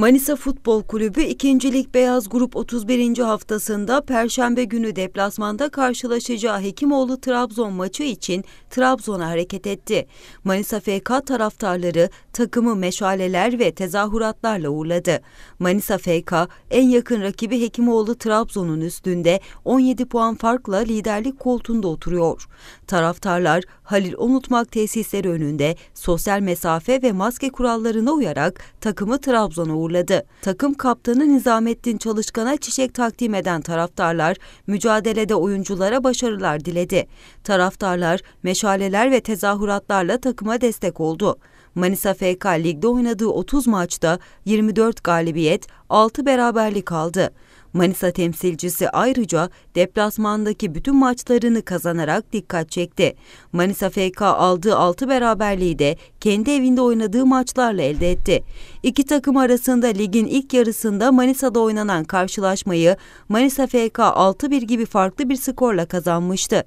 Manisa Futbol Kulübü 2. Lig Beyaz Grup 31. haftasında Perşembe günü deplasmanda karşılaşacağı Hekimoğlu Trabzon maçı için Trabzon'a hareket etti. Manisa FK taraftarları takımı meşaleler ve tezahüratlarla uğurladı. Manisa FK en yakın rakibi Hekimoğlu Trabzon'un üstünde 17 puan farkla liderlik koltuğunda oturuyor. Taraftarlar Halil Unutmak tesisleri önünde sosyal mesafe ve maske kurallarına uyarak takımı Trabzon'a uğurladı. Takım kaptanı Nizamettin Çalışkan'a çiçek takdim eden taraftarlar mücadelede oyunculara başarılar diledi. Taraftarlar meşaleler ve tezahüratlarla takıma destek oldu. Manisa FK ligde oynadığı 30 maçta 24 galibiyet, 6 beraberlik aldı. Manisa temsilcisi ayrıca deplasmandaki bütün maçlarını kazanarak dikkat çekti. Manisa FK aldığı 6 beraberliği de kendi evinde oynadığı maçlarla elde etti. İki takım arasında ligin ilk yarısında Manisa'da oynanan karşılaşmayı Manisa FK 6-1 gibi farklı bir skorla kazanmıştı.